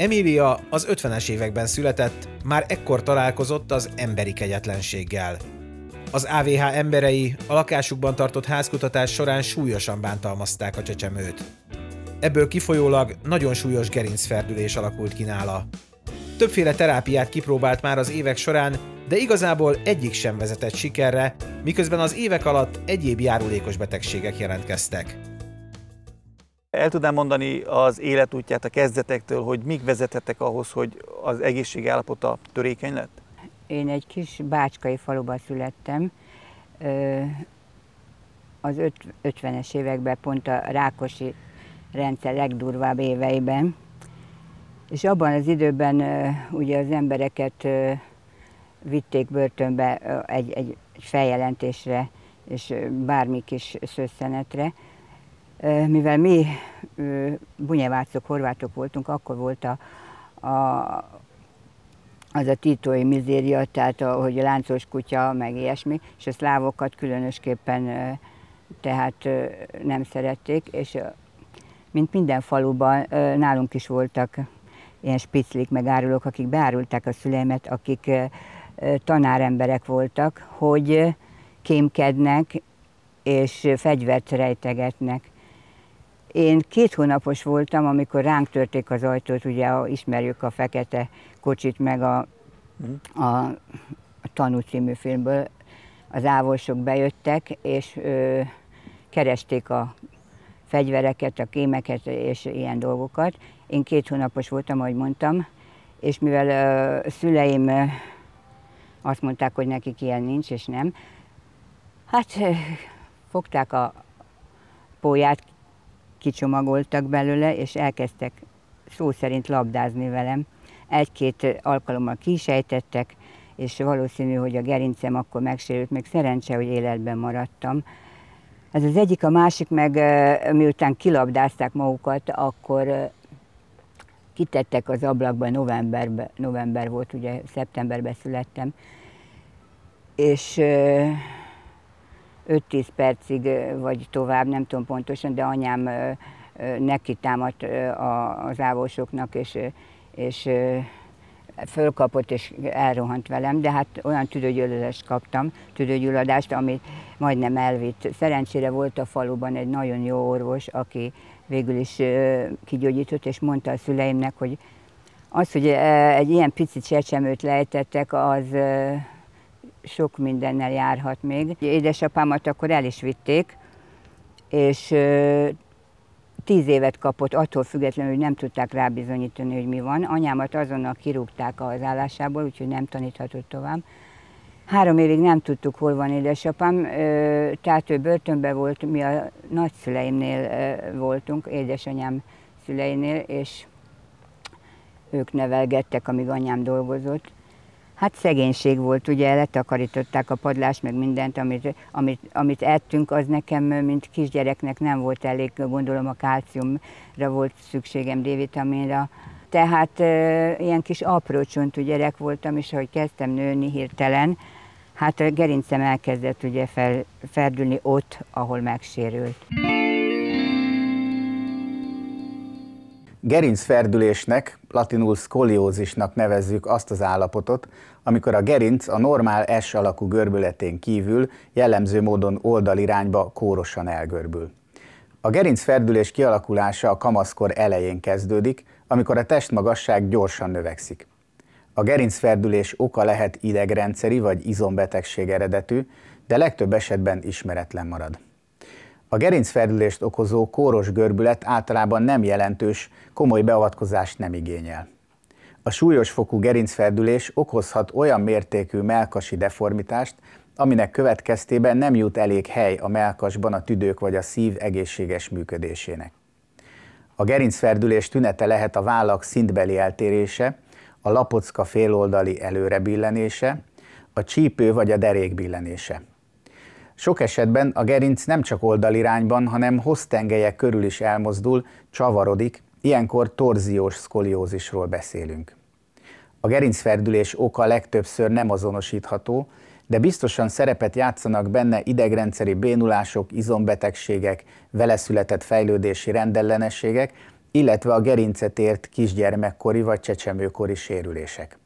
Emília az 50-es években született, már ekkor találkozott az emberi kegyetlenséggel. Az AVH emberei a lakásukban tartott házkutatás során súlyosan bántalmazták a csecsemőt. Ebből kifolyólag nagyon súlyos gerincferdülés alakult ki nála. Többféle terápiát kipróbált már az évek során, de igazából egyik sem vezetett sikerre, miközben az évek alatt egyéb járulékos betegségek jelentkeztek. El tudnám mondani az életútját a kezdetektől, hogy mik vezethettek ahhoz, hogy az egészség állapota törékeny lett? Én egy kis bácskai faluban születtem, az 50-es években, pont a Rákosi rendszer legdurvább éveiben, és abban az időben ugye az embereket vitték börtönbe egy, egy feljelentésre, és bármi kis szösszenetre. Mivel mi bunyevácok, horvátok voltunk, akkor volt a, a, az a titói mizéria, tehát a, hogy a láncos kutya, meg ilyesmi, és a szlávokat különösképpen tehát nem szerették, és mint minden faluban nálunk is voltak ilyen spiclik, meg árulók, akik beárulták a szüleimet, akik tanáremberek voltak, hogy kémkednek és fegyvert rejtegetnek. Én két hónapos voltam, amikor ránk törték az ajtót, ugye ismerjük a fekete kocsit, meg a, a, a Tanú című filmből. Az ávosok bejöttek, és ö, keresték a fegyvereket, a kémeket és ilyen dolgokat. Én két hónapos voltam, ahogy mondtam, és mivel a szüleim azt mondták, hogy nekik ilyen nincs, és nem, hát fogták a póját, kicsomagoltak belőle, és elkezdtek szó szerint labdázni velem. Egy-két alkalommal kisejtettek, és valószínű, hogy a gerincem akkor megsérült, még szerencse, hogy életben maradtam. Ez az egyik, a másik meg miután kilabdázták magukat, akkor kitettek az ablakba novemberben, november volt, ugye szeptemberben születtem, és 5-10 percig, vagy tovább, nem tudom pontosan, de anyám neki támadt az ávósoknak, és, és fölkapott és elrohant velem, de hát olyan tüdőgyulladást kaptam, tüdőgyulladást, ami majdnem elvitt. Szerencsére volt a faluban egy nagyon jó orvos, aki végül is kigyógyított, és mondta a szüleimnek, hogy az, hogy egy ilyen picit csecsemőt lejtettek, az sok mindennel járhat még. Édesapámat akkor el is vitték, és tíz évet kapott, attól függetlenül, hogy nem tudták rábizonyítani, hogy mi van. Anyámat azonnal kirúgták az állásából, úgyhogy nem taníthatott tovább. Három évig nem tudtuk, hol van édesapám, tehát ő börtönben volt, mi a nagyszüleimnél voltunk, édesanyám szüleinél, és ők nevelgettek, amíg anyám dolgozott. Hát szegénység volt, ugye letakarították a padlást, meg mindent, amit, amit, amit ettünk, az nekem, mint kisgyereknek nem volt elég, gondolom a kálciumra volt szükségem, D-vitaminra. Tehát e, ilyen kis aprócsontú gyerek voltam, és ahogy kezdtem nőni hirtelen, hát a gerincem elkezdett ugye fel, ferdülni ott, ahol megsérült. Gerincferdülésnek, latinul szkoliózisnak nevezzük azt az állapotot, amikor a gerinc a normál S alakú görbületén kívül jellemző módon oldalirányba kórosan elgörbül. A gerincferdülés kialakulása a kamaszkor elején kezdődik, amikor a testmagasság gyorsan növekszik. A gerincferdülés oka lehet idegrendszeri vagy izombetegség eredetű, de legtöbb esetben ismeretlen marad. A gerincferdülést okozó kóros görbület általában nem jelentős, komoly beavatkozást nem igényel. A súlyos fokú gerincferdülés okozhat olyan mértékű melkasi deformitást, aminek következtében nem jut elég hely a melkasban a tüdők vagy a szív egészséges működésének. A gerincferdülés tünete lehet a vállak szintbeli eltérése, a lapocka féloldali előrebillenése, a csípő vagy a derék billenése. Sok esetben a gerinc nem csak oldalirányban, hanem hossztengelyek körül is elmozdul, csavarodik, ilyenkor torziós szkoliózisról beszélünk. A gerincferdülés oka legtöbbször nem azonosítható, de biztosan szerepet játszanak benne idegrendszeri bénulások, izombetegségek, vele született fejlődési rendellenességek, illetve a gerincet ért kisgyermekkori vagy csecsemőkori sérülések.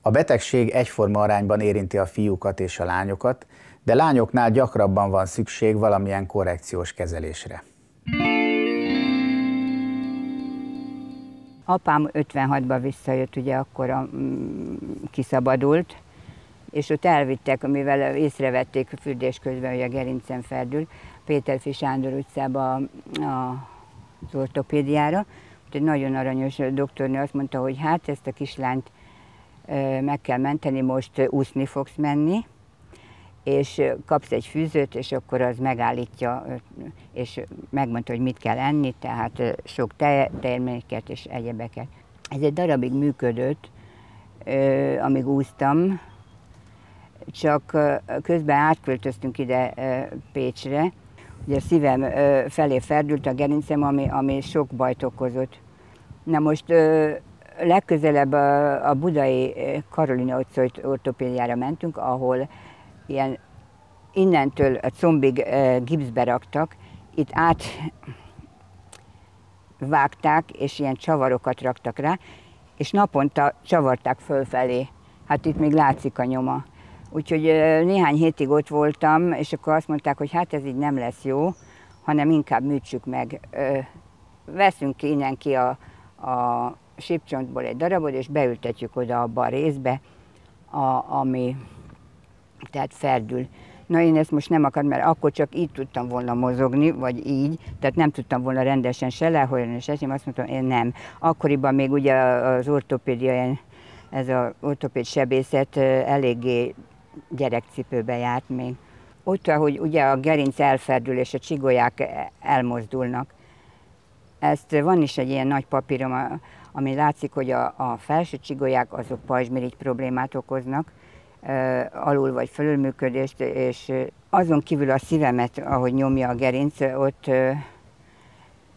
A betegség egyforma arányban érinti a fiúkat és a lányokat, de lányoknál gyakrabban van szükség valamilyen korrekciós kezelésre. Apám 56-ban visszajött, ugye akkor a, mm, kiszabadult, és ott elvittek, mivel észrevették a fürdés közben, hogy a gerincem ferdül, Péterfi Sándor utcába a, a, az ortopédiára. Ott egy nagyon aranyos doktornő azt mondta, hogy hát ezt a kislányt meg kell menteni, most úszni fogsz menni, és kapsz egy fűzőt, és akkor az megállítja, és megmondta, hogy mit kell enni, tehát sok terméket és egyebeket. Ez egy darabig működött, amíg úsztam, csak közben átköltöztünk ide Pécsre, ugye a szívem felé ferdült a gerincem, ami, ami sok bajt okozott. Na most legközelebb a, a budai Karolina utcai ortopédiára mentünk, ahol ilyen innentől a combig gipszbe raktak, itt át vágták, és ilyen csavarokat raktak rá, és naponta csavarták fölfelé. Hát itt még látszik a nyoma. Úgyhogy néhány hétig ott voltam, és akkor azt mondták, hogy hát ez így nem lesz jó, hanem inkább műtsük meg. Veszünk ki innen ki a, a sípcsontból egy darabot, és beültetjük oda abba a részbe, a, ami tehát ferdül. Na én ezt most nem akarom, mert akkor csak így tudtam volna mozogni, vagy így, tehát nem tudtam volna rendesen se leholjani, se sem, azt mondtam, én nem. Akkoriban még ugye az ortopédia, ez az ortopéd sebészet eléggé gyerekcipőbe járt még. Ott, ahogy ugye a gerinc elferdül és a csigolyák elmozdulnak. Ezt van is egy ilyen nagy papírom, ami látszik, hogy a, a felső csigolyák azok pajzsmirigy problémát okoznak, alul vagy fölülműködést, és azon kívül a szívemet, ahogy nyomja a gerinc, ott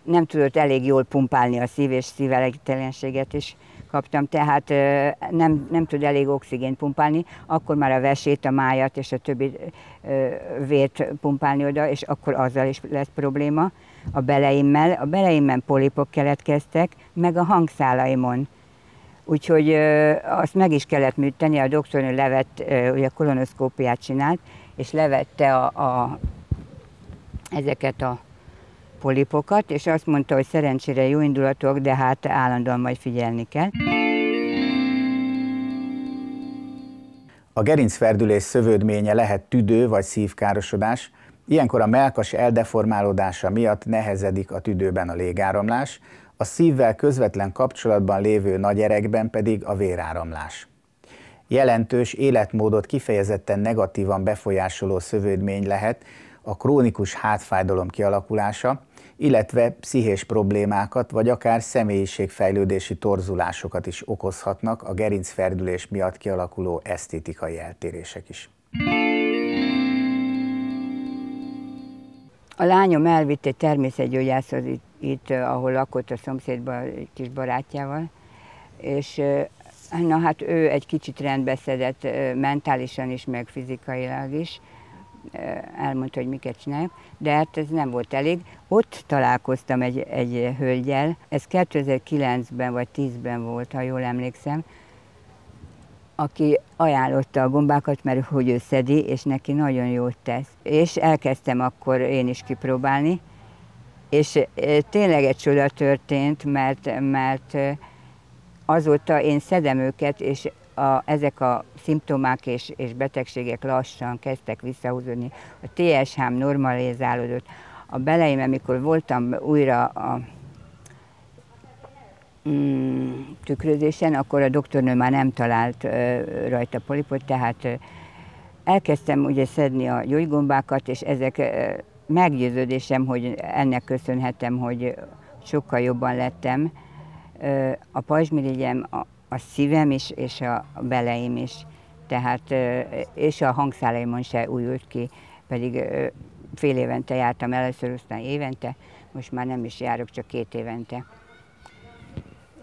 nem tudott elég jól pumpálni a szív, és szívelegtelenséget is kaptam, tehát nem, nem tud elég oxigént pumpálni, akkor már a vesét, a májat és a többi vért pumpálni oda, és akkor azzal is lesz probléma a beleimmel. A beleimmel polipok keletkeztek, meg a hangszálaimon. Úgyhogy azt meg is kellett műteni, a doktornő levett, ugye kolonoszkópiát csinált, és levette a, a, ezeket a polipokat, és azt mondta, hogy szerencsére jó indulatok, de hát állandóan majd figyelni kell. A gerincferdülés szövődménye lehet tüdő vagy szívkárosodás, ilyenkor a melkas eldeformálódása miatt nehezedik a tüdőben a légáramlás, a szívvel közvetlen kapcsolatban lévő nagyerekben pedig a véráramlás. Jelentős életmódot kifejezetten negatívan befolyásoló szövődmény lehet a krónikus hátfájdalom kialakulása, illetve pszichés problémákat vagy akár személyiségfejlődési torzulásokat is okozhatnak a gerincferdülés miatt kialakuló esztétikai eltérések is. A lányom elvitt egy természetgyógyászhoz itt, itt, ahol lakott a szomszédban egy kis barátjával, és na hát ő egy kicsit rendbeszedett mentálisan is, meg fizikailag is, elmondta, hogy miket csináljuk, de hát ez nem volt elég. Ott találkoztam egy, egy hölgyel, ez 2009-ben vagy 10-ben volt, ha jól emlékszem, aki ajánlotta a gombákat, mert hogy ő szedi, és neki nagyon jót tesz. És elkezdtem akkor én is kipróbálni, és tényleg egy csoda történt, mert, mert azóta én szedem őket, és a, ezek a szimptomák és, és betegségek lassan kezdtek visszahúzódni. A TSH-m normalizálódott. A beleim, amikor voltam újra a mm, tükrözésen, akkor a doktornő már nem talált ö, rajta polipot, tehát ö, elkezdtem ugye szedni a gyógygombákat, és ezek ö, meggyőződésem, hogy ennek köszönhetem, hogy sokkal jobban lettem. A pajzsmirigyem, a, a szívem is, és a beleim is. Tehát, és a hangszálaimon se újult ki, pedig fél évente jártam először, aztán évente, most már nem is járok, csak két évente.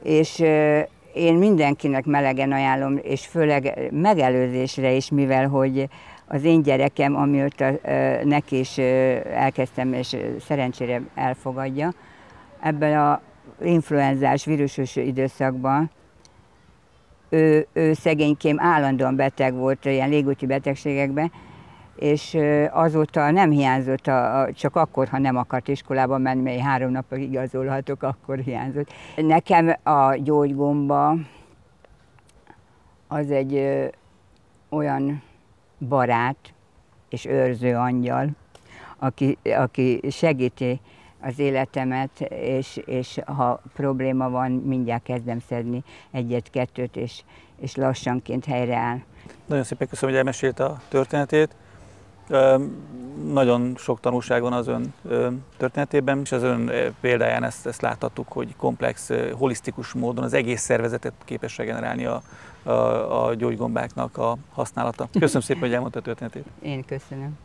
És én mindenkinek melegen ajánlom, és főleg megelőzésre is, mivel hogy az én gyerekem, amióta neki is elkezdtem, és szerencsére elfogadja, ebben a influenzás, vírusos időszakban ő, ő szegénykém állandóan beteg volt ilyen légúti betegségekben, és azóta nem hiányzott, a, csak akkor, ha nem akart iskolába menni, mert három napig igazolhatok, akkor hiányzott. Nekem a gyógygomba az egy ö, olyan barát és őrző angyal, aki, aki segíti az életemet, és, és ha probléma van, mindjárt kezdem szedni egyet-kettőt, és, és lassanként helyreáll. Nagyon szépen köszönöm, hogy elmesélte a történetét. Nagyon sok tanulság van az ön történetében, és az ön példáján ezt, ezt láthattuk, hogy komplex, holisztikus módon az egész szervezetet képes regenerálni a, a, a gyógygombáknak a használata. Köszönöm szépen, hogy elmondta a történetét. Én köszönöm.